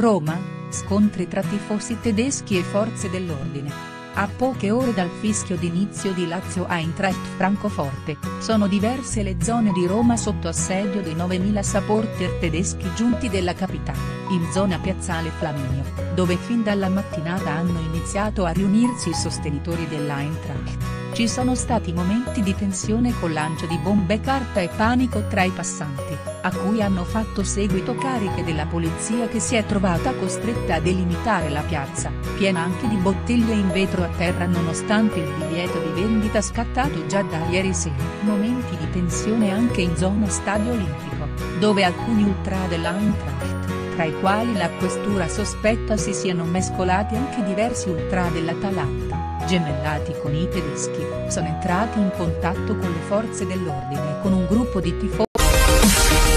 Roma, scontri tra tifosi tedeschi e forze dell'ordine. A poche ore dal fischio d'inizio di Lazio Eintracht Francoforte, sono diverse le zone di Roma sotto assedio dei 9.000 supporter tedeschi giunti della capitale, in zona Piazzale Flaminio, dove fin dalla mattinata hanno iniziato a riunirsi i sostenitori dell'Eintracht. Ci sono stati momenti di tensione con lancio di bombe carta e panico tra i passanti, a cui hanno fatto seguito cariche della polizia che si è trovata costretta a delimitare la piazza, piena anche di bottiglie in vetro a terra nonostante il divieto di vendita scattato già da ieri sera. Momenti di tensione anche in zona Stadio Olimpico, dove alcuni ultra dell'Eintracht, tra i quali la questura sospetta si siano mescolati anche diversi ultra dell'Atalanta gemellati con i tedeschi, sono entrati in contatto con le forze dell'ordine e con un gruppo di tifosi.